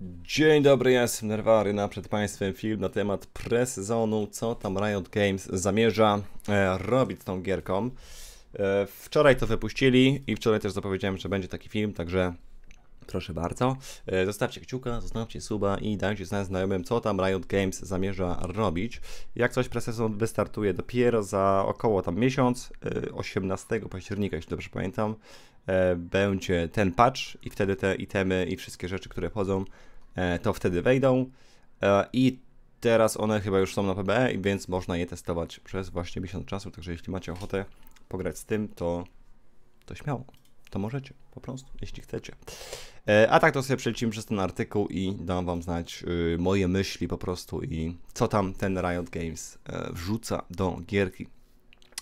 Dzień dobry, jestem Nerwaryna, przed Państwem film na temat pre-sezonu, co tam Riot Games zamierza e, robić z tą gierką. E, wczoraj to wypuścili i wczoraj też zapowiedziałem, że będzie taki film, także proszę bardzo. E, zostawcie kciuka, zostawcie suba i dajcie znać znajomym, co tam Riot Games zamierza robić. Jak coś pre-sezon wystartuje dopiero za około tam miesiąc, e, 18 października, jeśli dobrze pamiętam e, będzie ten patch i wtedy te itemy i wszystkie rzeczy, które wchodzą, e, to wtedy wejdą E, i teraz one chyba już są na PBE, więc można je testować przez właśnie miesiąc czasu, także jeśli macie ochotę pograć z tym, to, to śmiało, to możecie, po prostu, jeśli chcecie. E, A tak to sobie przelecimy przez ten artykuł i dam wam znać y, moje myśli po prostu i co tam ten Riot Games e, wrzuca do gierki.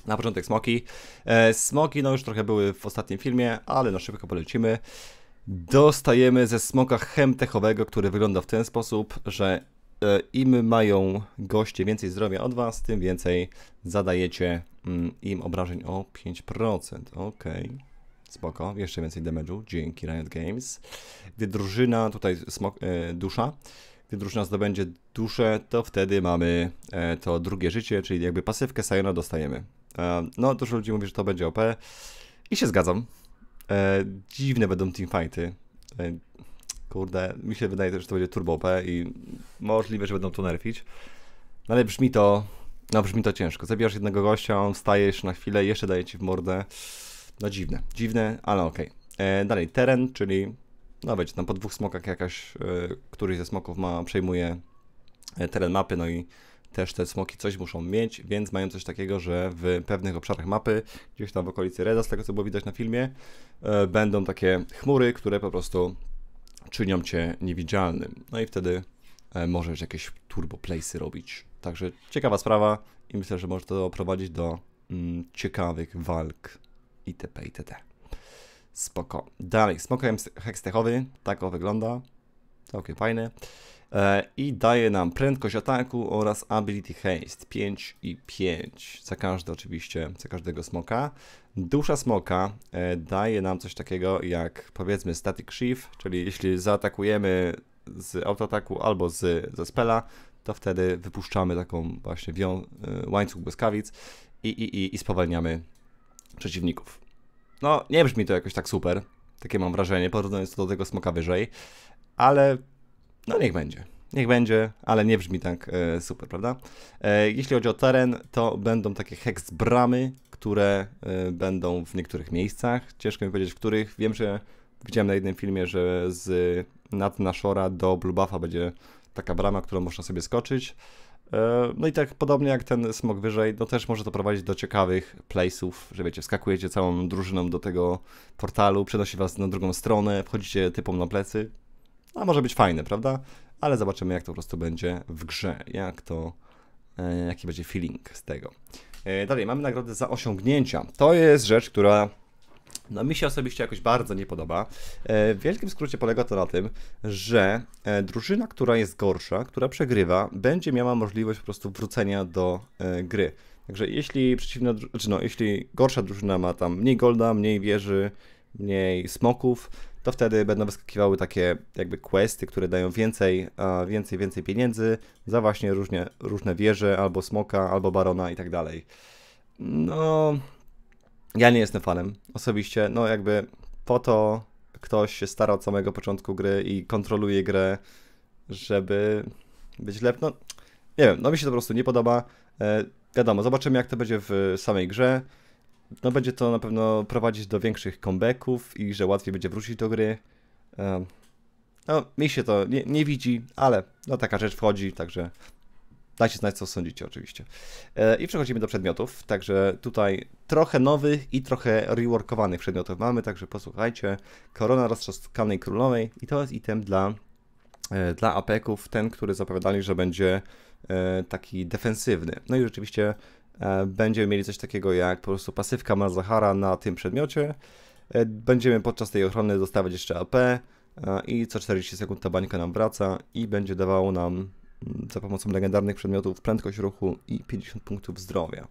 Na początek smoki. E, Smoki no już trochę były w ostatnim filmie, ale na szybko polecimy. Dostajemy ze smoka chemtechowego, który wygląda w ten sposób, że im mają goście więcej zdrowia od was, tym więcej zadajecie mm, im obrażeń o 5%. Okej. Spoko, jeszcze więcej damage'u, dzięki Riot Games. Gdy drużyna, tutaj smok, e, dusza, gdy drużyna zdobędzie duszę, to wtedy mamy e, to drugie życie, czyli jakby pasywkę Sayona dostajemy. E, no, dużo ludzi mówi, że to będzie OP i się zgadzam. E, dziwne będą teamfighty. E, kurde, mi się wydaje że to będzie turbo OP i możliwe, że będą to nerfić. No ale brzmi to, no brzmi to ciężko. Zabijasz jednego gościa, on wstaje jeszcze na chwilę, jeszcze daje ci w mordę. No dziwne, dziwne, ale okej. E, Dalej, teren, czyli no wiecie, tam po dwóch smokach jakaś, e, któryś ze smoków ma, przejmuje e, teren mapy, no i też te smoki coś muszą mieć, więc mają coś takiego, że w pewnych obszarach mapy, gdzieś tam w okolicy Reda, z tego co było widać na filmie, będą takie chmury, które po prostu czynią cię niewidzialnym. No i wtedy możesz jakieś turbo playsy robić. Także ciekawa sprawa i myślę, że może to prowadzić do mm, ciekawych walk itp. itd. Spoko. Dalej, smok hextechowy, tak o wygląda. Całkiem fajny. E, I daje nam prędkość ataku oraz ability haste 5 i 5 za każdy oczywiście, za każdego smoka. Dusza smoka e, daje nam coś takiego jak powiedzmy static shift, czyli jeśli zaatakujemy z autoataku albo z, ze spela, to wtedy wypuszczamy taką właśnie e, łańcuch błyskawic i, i, i, i spowalniamy przeciwników. No, nie brzmi to jakoś tak super, takie mam wrażenie, porównując do tego smoka wyżej, ale no niech będzie. Niech będzie, ale nie brzmi tak e, super, prawda? E, jeśli chodzi o teren, to będą takie hex bramy, które e, będą w niektórych miejscach. Ciężko mi powiedzieć, w których. Wiem, że widziałem na jednym filmie, że z nad Nashora do Blue Buffa będzie taka brama, którą można sobie skoczyć. E, No i tak podobnie jak ten smok wyżej, no też może to prowadzić do ciekawych place'ów, że wiecie, wskakujecie całą drużyną do tego portalu, przenosi was na drugą stronę, wchodzicie typom na plecy. A może być fajne, prawda? Ale zobaczymy, jak to po prostu będzie w grze, jak to, e, jaki będzie feeling z tego. E, dalej, mamy nagrodę za osiągnięcia. To jest rzecz, która no, mi się osobiście jakoś bardzo nie podoba. E, w wielkim skrócie polega to na tym, że e, drużyna, która jest gorsza, która przegrywa, będzie miała możliwość po prostu wrócenia do e, gry. Także jeśli przeciwna, znaczy no, jeśli gorsza drużyna ma tam mniej golda, mniej wieży, mniej smoków, to wtedy będą wyskakiwały takie jakby questy, które dają więcej, więcej, więcej pieniędzy za właśnie różnie, różne wieże, albo smoka, albo barona i tak dalej. No, ja nie jestem fanem osobiście. No, jakby po to ktoś się stara od samego początku gry i kontroluje grę, żeby być lepszy. No, nie wiem, no mi się to po prostu nie podoba. E, wiadomo, zobaczymy jak to będzie w samej grze. No będzie to na pewno prowadzić do większych comebacków i że łatwiej będzie wrócić do gry. E, no, mi się to nie, nie widzi, ale no taka rzecz wchodzi, także dajcie znać, co sądzicie oczywiście. E, I przechodzimy do przedmiotów, także tutaj trochę nowych i trochę reworkowanych przedmiotów mamy, także posłuchajcie. Korona roztrzaskanej królowej i to jest item dla, e, dla apeków, ten, który zapowiadali, że będzie e, taki defensywny. No i rzeczywiście będziemy mieli coś takiego jak po prostu pasywka Malzahara na tym przedmiocie. Będziemy podczas tej ochrony dostawać jeszcze AP i co 40 sekund ta bańka nam wraca i będzie dawało nam za pomocą legendarnych przedmiotów prędkość ruchu i 50 punktów zdrowia.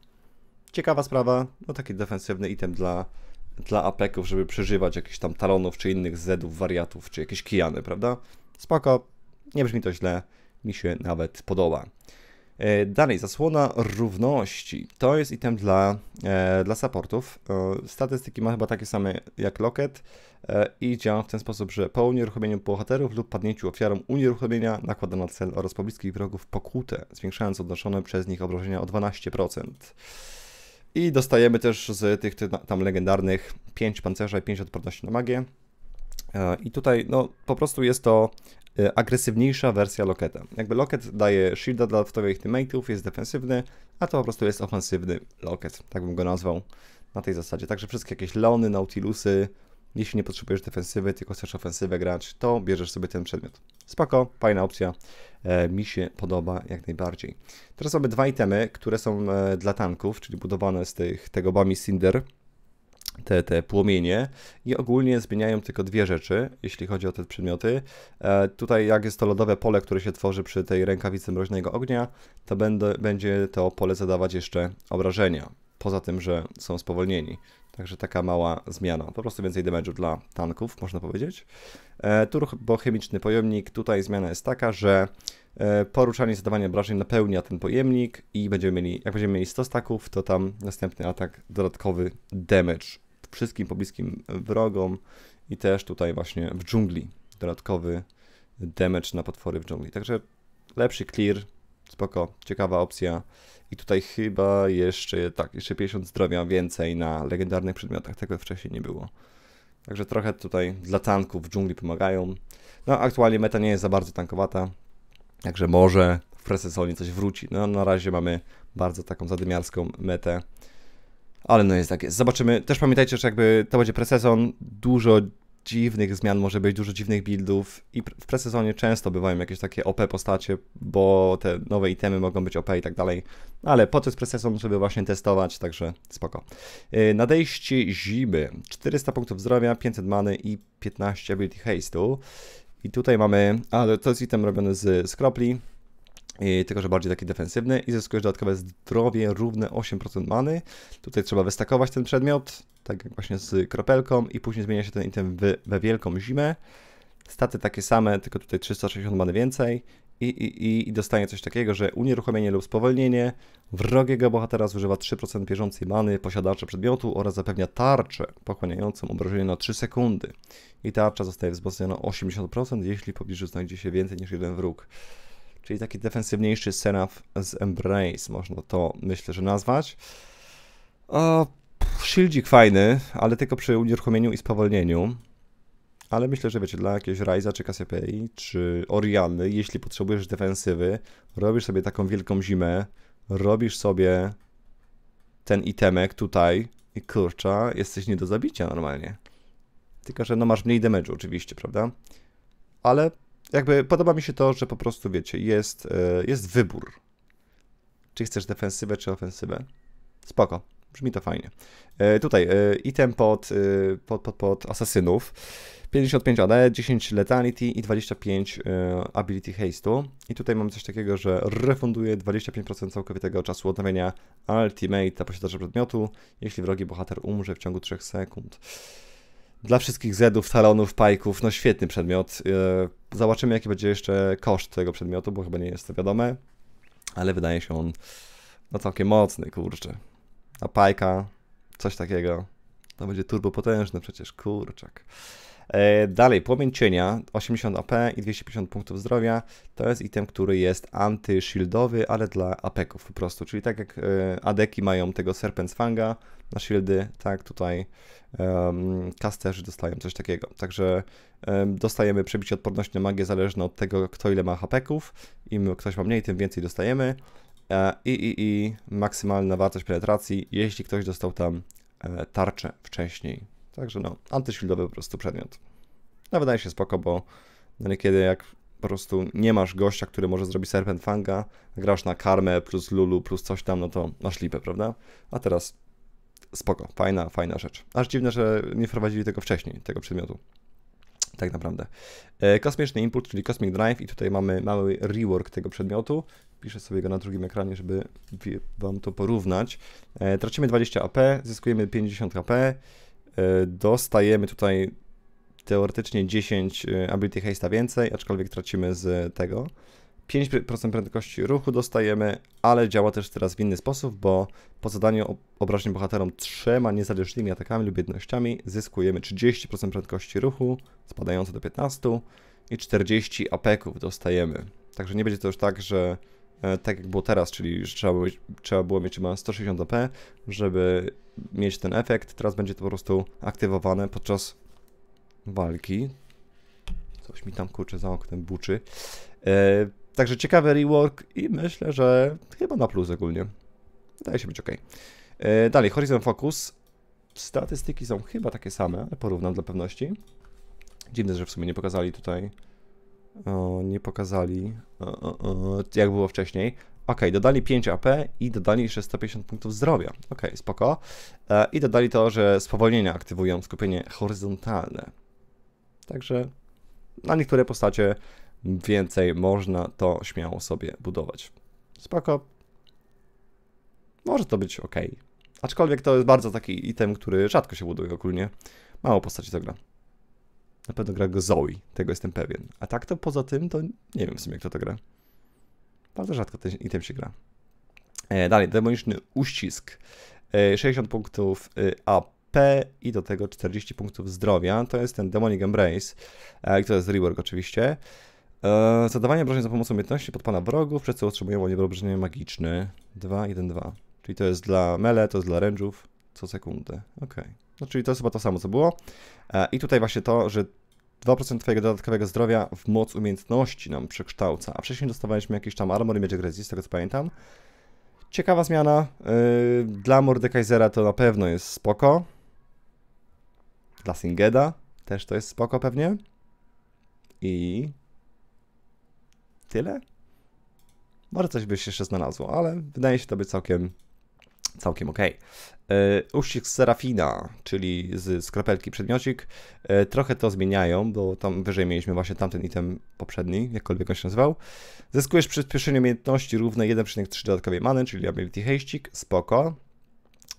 Ciekawa sprawa, no taki defensywny item dla, dla apeków, żeby przeżywać jakichś tam talonów, czy innych zedów, wariatów, czy jakieś kijany, prawda? Spoko, Nie brzmi to źle, mi się nawet podoba. E, dalej, zasłona równości. To jest item dla, e, dla supportów. E, statystyki ma chyba takie same jak Locket i działa w ten sposób, że po unieruchomieniu bohaterów lub padnięciu ofiarą unieruchomienia nakłada na cel oraz pobliskich wrogów pokutę, zwiększając odnoszone przez nich obrażenia o 12%. I dostajemy też z tych tam legendarnych 5 pancerza i 5 odporności na magię. E, I tutaj no, po prostu jest to e, agresywniejsza wersja Loketa. Jakby Loket daje shielda dla swoich teammateów, jest defensywny, a to po prostu jest ofensywny Loket, tak bym go nazwał na tej zasadzie. Także wszystkie jakieś Leony, Nautilusy, jeśli nie potrzebujesz defensywy, tylko chcesz ofensywę grać, to bierzesz sobie ten przedmiot. Spoko, fajna opcja, e, mi się podoba jak najbardziej. Teraz mamy dwa itemy, które są e, dla tanków, czyli budowane z tych, tego Bami Cinder, te, te płomienie i ogólnie zmieniają tylko dwie rzeczy, jeśli chodzi o te przedmioty. E, tutaj jak jest to lodowe pole, które się tworzy przy tej rękawicy mroźnego ognia, to będę, będzie to pole zadawać jeszcze obrażenia, poza tym, że są spowolnieni. Także taka mała zmiana. Po prostu więcej damage'u dla tanków, można powiedzieć. E, turbochemiczny pojemnik. Tutaj zmiana jest taka, że e, poruszanie zadawania obrażeń napełnia ten pojemnik i będziemy mieli, jak będziemy mieli 100 staków, to tam następny atak, dodatkowy damage wszystkim pobliskim wrogom i też tutaj właśnie w dżungli dodatkowy damage na potwory w dżungli. Także lepszy clear, spoko, ciekawa opcja. I tutaj chyba jeszcze, tak, jeszcze 50 zdrowia więcej na legendarnych przedmiotach, tego wcześniej nie było. Także trochę tutaj dla tanków w dżungli pomagają. No aktualnie meta nie jest za bardzo tankowata, także może w presesonie coś wróci. No na razie mamy bardzo taką zadymiarską metę. Ale no jest tak jest. Zobaczymy. Też pamiętajcie, że jakby to będzie presezon, dużo dziwnych zmian może być, dużo dziwnych buildów i w presezonie często bywają jakieś takie OP postacie, bo te nowe itemy mogą być OP i tak dalej, ale po to jest presezon, żeby właśnie testować, także spoko. Y, nadejście zimy, 400 punktów zdrowia, 500 many i 15 ability haste'u. I tutaj mamy, a to jest item robiony z skropli, tylko że bardziej taki defensywny i zyskujesz dodatkowe zdrowie równe 8% many. Tutaj trzeba wystakować ten przedmiot, tak jak właśnie z kropelką i później zmienia się ten item w, we wielką zimę. Staty takie same, tylko tutaj 360 many więcej i, i, i dostanie coś takiego, że unieruchomienie lub spowolnienie wrogiego bohatera zużywa 3% bieżącej many posiadacza przedmiotu oraz zapewnia tarczę pochłaniającą obrażenie na 3 sekundy. I tarcza zostaje wzmocniona o 80%, jeśli w pobliżu znajdzie się więcej niż jeden wróg czyli taki defensywniejszy Seraph z Embrace, można to myślę, że nazwać. O, shieldzik fajny, ale tylko przy unieruchomieniu i spowolnieniu. Ale myślę, że wiecie, dla jakiegoś Ryza czy Cassiopeii, czy Oriany, jeśli potrzebujesz defensywy, robisz sobie taką wielką zimę, robisz sobie ten itemek tutaj i kurcza, jesteś nie do zabicia normalnie. Tylko, że no masz mniej damage'u oczywiście, prawda? Ale jakby podoba mi się to, że po prostu wiecie, jest, e, jest wybór. Czy chcesz defensywę, czy ofensywę. Spoko, brzmi to fajnie. E, tutaj e, item pod, pod, pod, pod asasynów. 55 AD, 10 Letality i 25 Ability Haste'u. I tutaj mamy coś takiego, że refunduje 25% całkowitego czasu odnowienia Ultimate posiadacza przedmiotu, jeśli wrogi bohater umrze w ciągu 3 sekund. Dla wszystkich Zedów, Talonów, Pajków, no świetny przedmiot. E, zobaczymy, jaki będzie jeszcze koszt tego przedmiotu, bo chyba nie jest to wiadome, ale wydaje się on no całkiem mocny, kurczę. A Pajka, coś takiego, to będzie turbo potężny przecież, kurczak. E, dalej, płomień cienia, 80 AP i 250 punktów zdrowia. To jest item, który jest anty-shieldowy, ale dla apeków po prostu. Czyli tak jak e, adeki mają tego Serpent Fanga na shieldy, tak tutaj um, casterzy dostają coś takiego. Także um, dostajemy przebicie odporności na magię zależne od tego, kto ile ma hapeków. Im ktoś ma mniej, tym więcej dostajemy. E, I, i, i maksymalna wartość penetracji, jeśli ktoś dostał tam tarczę wcześniej. Także no, antyszildowy po prostu przedmiot. No wydaje się spoko, bo no niekiedy jak po prostu nie masz gościa, który może zrobić Serpent Fanga, grasz na karmę plus Lulu plus coś tam, no to masz lipę, prawda? A teraz spoko, fajna, fajna rzecz. Aż dziwne, że nie wprowadzili tego wcześniej, tego przedmiotu. Tak naprawdę. E, kosmiczny Impuls, czyli Cosmic Drive i tutaj mamy mały rework tego przedmiotu. Piszę sobie go na drugim ekranie, żeby Wam to porównać. E, tracimy 20 AP, zyskujemy 50 AP, E, dostajemy tutaj teoretycznie 10 y, ability haste'a więcej, aczkolwiek tracimy z tego. 5% prędkości ruchu dostajemy, ale działa też teraz w inny sposób, bo po zadaniu obrażeń bohaterom trzema niezależnymi atakami lub jednościami zyskujemy 30% prędkości ruchu, spadające do 15 i 40 apeków dostajemy. Także nie będzie to już tak, że e, tak jak było teraz, czyli że trzeba było, trzeba było mieć chyba 160 AP, żeby mieć ten efekt. Teraz będzie to po prostu aktywowane podczas walki. Coś mi tam kurczę za oknem buczy. E, także ciekawy rework i myślę, że chyba na plus ogólnie. Wydaje się być ok. E, dalej, Horizon Focus. Statystyki są chyba takie same, ale porównam dla pewności. Dziwne, że w sumie nie pokazali tutaj. O, nie pokazali, o, o, jak było wcześniej. Ok, dodali 5 AP i dodali jeszcze 150 punktów zdrowia. Ok, spoko. E, I dodali to, że spowolnienia aktywują skupienie horyzontalne. Także na niektóre postacie więcej można to śmiało sobie budować. Spoko. Może to być ok. Aczkolwiek to jest bardzo taki item, który rzadko się buduje ogólnie. Mało postaci to gra. Na pewno gra go Zoe, tego jestem pewien. A tak to poza tym, to nie wiem w sumie kto to gra. Bardzo rzadko ten item się gra. E, dalej, demoniczny uścisk. E, 60 punktów e, AP i do tego 40 punktów zdrowia. To jest ten Demonic Embrace, e, to jest rework oczywiście. E, zadawanie obrażeń za pomocą umiejętności pod pana wrogów, przez co otrzymują oni obrażenia magiczne. 2, 1, 2. Czyli to jest dla mele, to jest dla range'ów co sekundę. Ok. No czyli to jest chyba to samo, co było. E, I tutaj właśnie to, że 2% twojego dodatkowego zdrowia w moc umiejętności nam przekształca. A wcześniej dostawaliśmy jakiś tam armor i magic resist, z tego co pamiętam. Ciekawa zmiana. Yy, dla Mordekaisera to na pewno jest spoko. Dla Singeda też to jest spoko pewnie. I tyle? Może coś by się jeszcze znalazło, ale wydaje się to być całkiem całkiem ok. E, uścisk Serafina, czyli z skropelki przedmiocik, e, trochę to zmieniają, bo tam wyżej mieliśmy właśnie tamten item poprzedni, jakkolwiek on się nazywał. Zyskujesz przyspieszenie umiejętności równe 1,3 dodatkowej many, czyli ability haścik, spoko.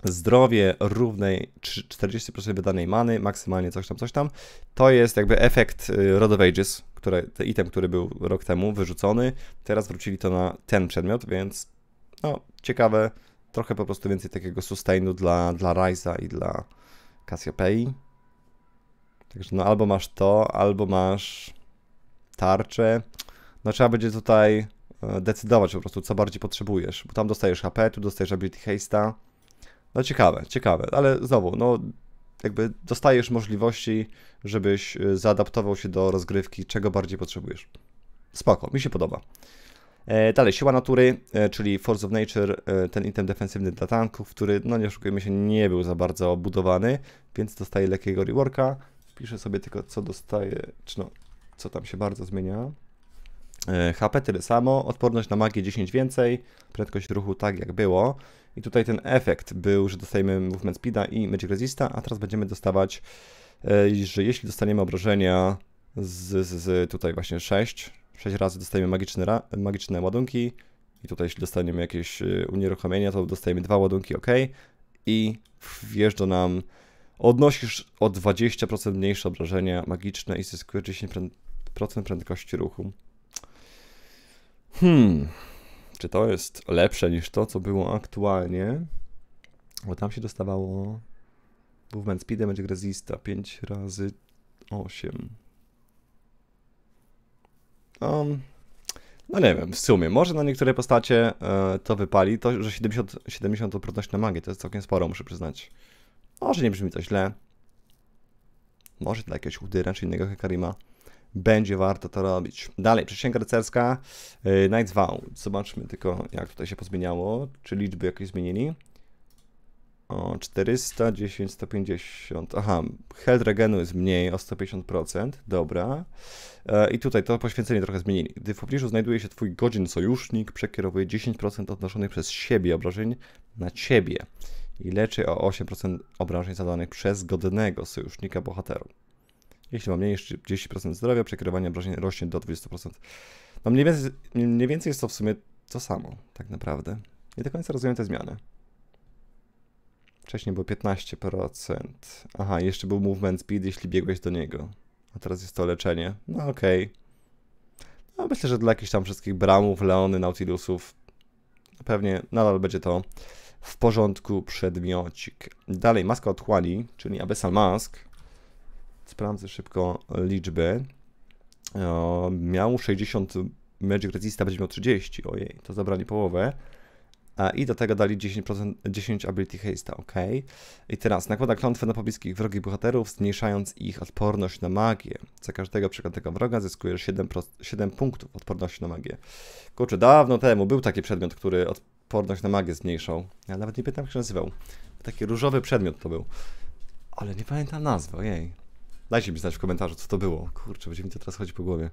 Zdrowie równej 40% wydanej many, maksymalnie coś tam, coś tam. To jest jakby efekt y, Rod of Ages, który, ten item, który był rok temu wyrzucony. Teraz wrócili to na ten przedmiot, więc no, ciekawe trochę po prostu więcej takiego sustainu dla, dla Ryza i dla Cassiopeii. Także no albo masz to, albo masz tarczę. No trzeba będzie tutaj e, decydować po prostu, co bardziej potrzebujesz. Bo tam dostajesz HP, tu dostajesz Ability Haste'a. No ciekawe, ciekawe, ale znowu, no jakby dostajesz możliwości, żebyś e, zaadaptował się do rozgrywki, czego bardziej potrzebujesz. Spoko, mi się podoba. E, dalej, siła natury, e, czyli Force of Nature, e, ten item defensywny dla tanków, który, no nie oszukujmy się, nie był za bardzo obudowany, więc dostaje lekkiego reworka. Wpiszę sobie tylko, co dostaje, czy no, co tam się bardzo zmienia. HP tyle samo, odporność na magię 10 więcej, prędkość ruchu tak jak było. I tutaj ten efekt był, że dostajemy movement speeda i magic resista, a teraz będziemy dostawać, że jeśli dostaniemy obrażenia z, z, z tutaj właśnie 6, 6 razy dostajemy magiczne, magiczne ładunki i tutaj jeśli dostaniemy jakieś y, unieruchomienia, to dostajemy dwa ładunki OK i wjeżdża nam odnosisz o 20% mniejsze obrażenia magiczne i zyskujesz 10% prędkości ruchu. Hmm, czy to jest lepsze niż to, co było aktualnie? Bo tam się dostawało movement speed, magic resista 5 razy 8. Um, no nie wiem, w sumie, może na niektóre postacie e, to wypali, to, że 70, 70 odporność na magię to jest całkiem sporo, muszę przyznać. Może nie brzmi to źle. Może dla jakiegoś Udyra czy innego Hekarima będzie warto to robić. Dalej, przysięga rycerska, e, Night's Vow. Zobaczmy tylko, jak tutaj się pozmieniało, czy liczby jakieś zmienili. O, 410, 150. Aha, health regenu jest mniej o 150%. Dobra. E, I tutaj to poświęcenie trochę zmienili. Gdy w pobliżu znajduje się twój godzin sojusznik, przekierowuje 10% odnoszonych przez siebie obrażeń na ciebie i leczy o 8% obrażeń zadanych przez godnego sojusznika bohateru. Jeśli ma mniej niż 10% zdrowia, przekierowanie obrażeń rośnie do 20%. No mniej więcej, mniej więcej jest to w sumie to samo, tak naprawdę. Nie do końca rozumiem te zmiany. Wcześniej było 15%. Aha, jeszcze był movement speed, jeśli biegłeś do niego. a teraz jest to leczenie. No okej. Okay. No, myślę, że dla jakichś tam wszystkich Bramów, Leony, Nautilusów pewnie nadal będzie to w porządku przedmiocik. Dalej, maska otchłani, czyli Abyssal Mask. Sprawdzę szybko liczby. O, miał 60 Magic Resista, będzie miał 30. Ojej, to zabrali połowę. I do tego dali 10%, 10 Ability Haste, ok. I teraz nakłada klątwę na pobliskich wrogich bohaterów, zmniejszając ich odporność na magię. Za każdego przeklętego wroga zyskujesz 7, 7 punktów odporności na magię. Kurczę, dawno temu był taki przedmiot, który odporność na magię zmniejszał. Ja nawet nie pamiętam, jak się nazywał. Taki różowy przedmiot to był. Ale nie pamiętam nazwy, ojej. Dajcie mi znać w komentarzu, co to było. Kurczę, będzie mi to teraz chodzi po głowie.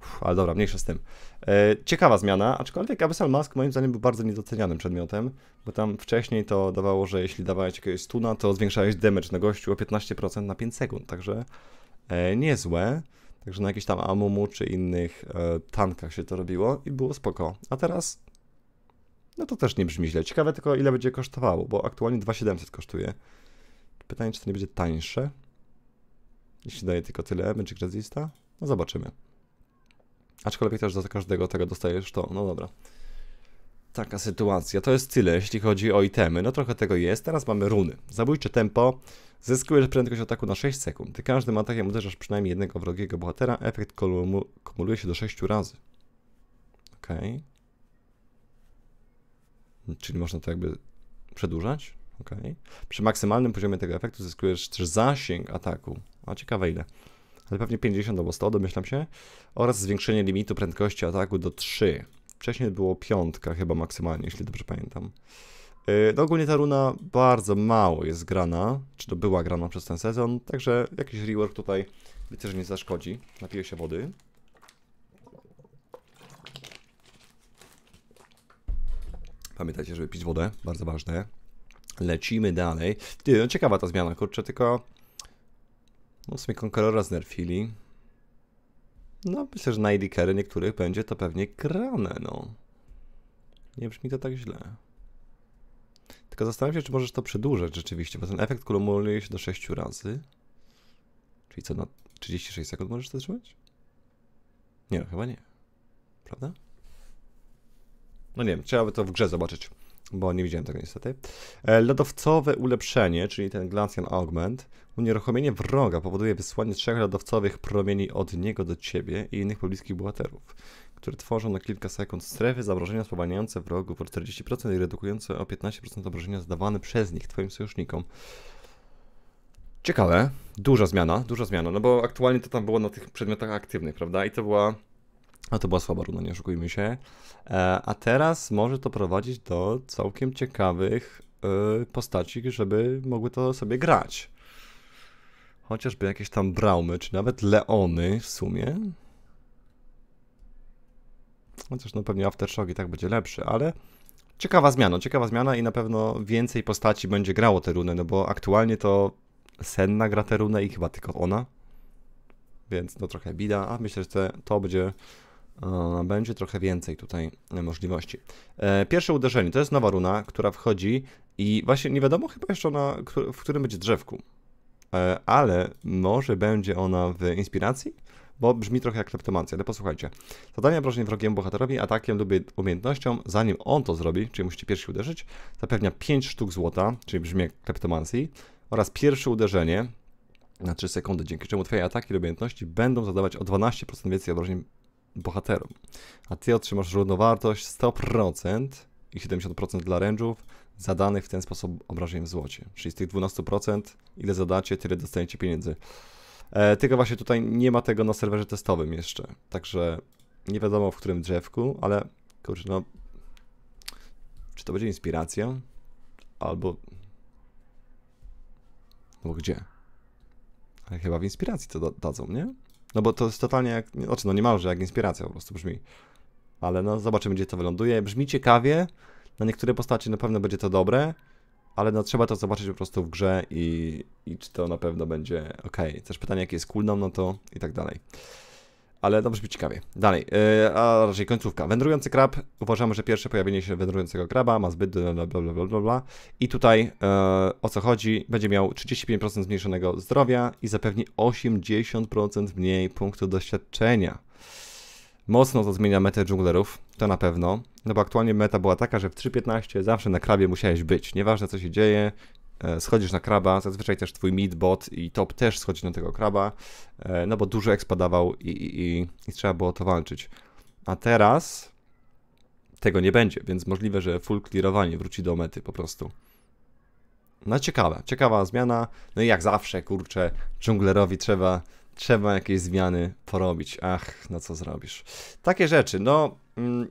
Uf, ale dobra, mniejsza z tym. E, ciekawa zmiana, aczkolwiek Abyssal Mask moim zdaniem był bardzo niedocenianym przedmiotem, bo tam wcześniej to dawało, że jeśli dawałeś jakiegoś stuna, to zwiększałeś damage na gościu o 15% na 5 sekund, także e, niezłe. Także na jakichś tam Amumu czy innych e, tankach się to robiło i było spoko. A teraz, no to też nie brzmi źle. Ciekawe tylko ile będzie kosztowało, bo aktualnie 2700 kosztuje. Pytanie, czy to nie będzie tańsze? Jeśli daje tylko tyle Magic Resista? No zobaczymy. Aczkolwiek też za każdego tego dostajesz to. No dobra. Taka sytuacja. To jest tyle, jeśli chodzi o itemy. No trochę tego jest. Teraz mamy runy. Zabójcze tempo. Zyskujesz prędkość ataku na 6 sekund. Każdym atakiem uderzasz przynajmniej jednego wrogiego bohatera. Efekt kumuluje się do 6 razy. Ok. Czyli można to jakby przedłużać. Ok. Przy maksymalnym poziomie tego efektu zyskujesz też zasięg ataku. A ciekawe ile ale pewnie 50 albo 100, domyślam się, oraz zwiększenie limitu prędkości ataku do 3. Wcześniej było piątka chyba maksymalnie, jeśli dobrze pamiętam. Y, no ogólnie ta runa bardzo mało jest grana, czy to była grana przez ten sezon, także jakiś rework tutaj widzę, że nie zaszkodzi. Napiję się wody. Pamiętajcie, żeby pić wodę, bardzo ważne. Lecimy dalej. Ty, no ciekawa ta zmiana, kurczę, tylko no w sumie Conquerora znerfili. No myślę, że na carry niektórych będzie to pewnie grane, no. Nie brzmi to tak źle. Tylko zastanawiam się, czy możesz to przedłużać rzeczywiście, bo ten efekt kumuluje się do 6 razy. Czyli co, na 36 sekund możesz to trzymać? Nie, no, chyba nie. Prawda? No nie wiem, trzeba by to w grze zobaczyć, bo nie widziałem tego niestety. E, lodowcowe ulepszenie, czyli ten Glacian Augment, Unieruchomienie wroga powoduje wysłanie trzech lodowcowych promieni od niego do ciebie i innych pobliskich bohaterów, które tworzą na kilka sekund strefy zagrożenia spowalniające wrogów o 40% i redukujące o 15% obrażenia zdawane przez nich twoim sojusznikom. Ciekawe, duża zmiana, duża zmiana, no bo aktualnie to tam było na tych przedmiotach aktywnych, prawda? I to była, no to była słaba runa, nie oszukujmy się. E, a teraz może to prowadzić do całkiem ciekawych e, postaci, żeby mogły to sobie grać chociażby jakieś tam Braumy, czy nawet Leony w sumie. Chociaż no pewnie Aftershock i tak będzie lepszy, ale ciekawa zmiana, ciekawa zmiana i na pewno więcej postaci będzie grało te runy, no bo aktualnie to Senna gra tę runę i chyba tylko ona. Więc no trochę bida, a myślę, że to będzie będzie trochę więcej tutaj możliwości. E, pierwsze uderzenie to jest nowa runa, która wchodzi i właśnie nie wiadomo chyba jeszcze ona, w którym będzie drzewku. E, ale może będzie ona w inspiracji, bo brzmi trochę jak kleptomancja, ale posłuchajcie. Zadanie obrażeń wrogiemu bohaterowi atakiem lub umiejętnością, zanim on to zrobi, czyli musicie pierwszy uderzyć, zapewnia 5 sztuk złota, czyli brzmi jak kleptomancji, oraz pierwsze uderzenie na 3 sekundy, dzięki czemu twoje ataki lub umiejętności będą zadawać o 12% więcej obrażeń bohaterom. A ty otrzymasz równowartość 100% i 70% dla range'ów, zadanych w ten sposób obrażeń w złocie. Czyli z tych 12%, ile zadacie, tyle dostaniecie pieniędzy. E, tylko właśnie tutaj nie ma tego na serwerze testowym jeszcze, także nie wiadomo w którym drzewku, ale kurczę, no czy to będzie inspiracja? Albo no gdzie? Ale chyba w inspiracji to dadzą, nie? No bo to jest totalnie jak, znaczy no niemalże jak inspiracja po prostu brzmi. Ale no zobaczymy gdzie to wyląduje. Brzmi ciekawie, na niektóre postacie na pewno będzie to dobre, ale no trzeba to zobaczyć po prostu w grze i, i czy to na pewno będzie ok. Też pytanie, jaki jest cooldown, no to i tak dalej. Ale to brzmi ciekawie. Dalej, yy, a raczej końcówka. Wędrujący krab. Uważamy, że pierwsze pojawienie się wędrującego kraba ma zbyt bla bla bla bla bla. I tutaj yy, o co chodzi? Będzie miał 35% zmniejszonego zdrowia i zapewni 80% mniej punktów doświadczenia. Mocno to zmienia metę dżunglerów, to na pewno. No bo aktualnie meta była taka, że w 3.15 zawsze na krabie musiałeś być. Nieważne co się dzieje, schodzisz na kraba, zazwyczaj też twój mid, bot i top też schodzi na tego kraba, e, no bo dużo expa dawał i, i, i, i trzeba było to walczyć. A teraz tego nie będzie, więc możliwe, że full clearowanie wróci do mety po prostu. No ciekawa, ciekawa zmiana. No i jak zawsze, kurczę, dżunglerowi trzeba, trzeba jakieś zmiany porobić. Ach, no co zrobisz. Takie rzeczy, no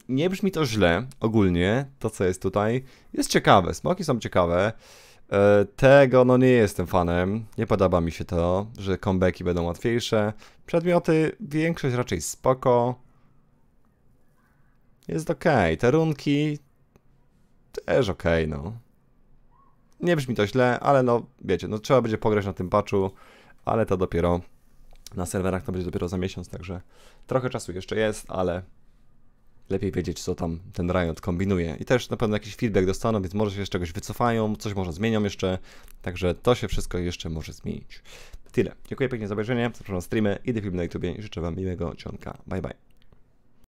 nie brzmi to źle ogólnie, to co jest tutaj. Jest ciekawe, smoki są ciekawe. E, Tego no nie jestem fanem, nie podoba mi się to, że comebacki będą łatwiejsze. Przedmioty, większość raczej spoko. Jest ok, te runki też ok, no. Nie brzmi to źle, ale no wiecie, no trzeba będzie pograć na tym patchu, ale to dopiero na serwerach to będzie dopiero za miesiąc, także trochę czasu jeszcze jest, ale lepiej wiedzieć, co tam ten Riot kombinuje. I też na pewno jakiś feedback dostaną, więc może się z czegoś wycofają, coś może zmienią jeszcze, także to się wszystko jeszcze może zmienić. Tyle. Dziękuję pięknie za obejrzenie, zapraszam na streamy i do filmu na YouTube i życzę Wam miłego czonka. Bye bye.